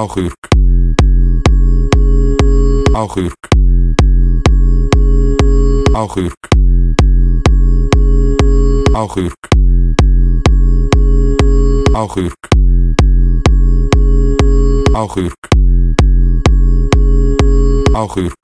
augurk. Augurk. Augurk. Augurk. Augurk. Augurk. Augurk.